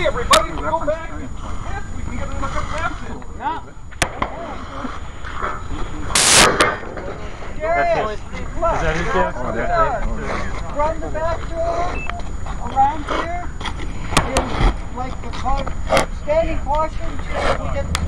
Hey, everybody, we go back. Yes, we can get another captain. in. Yeah. That's Is that his gas? Oh, that's it? Run the back door around here in like the car, standing caution, so we get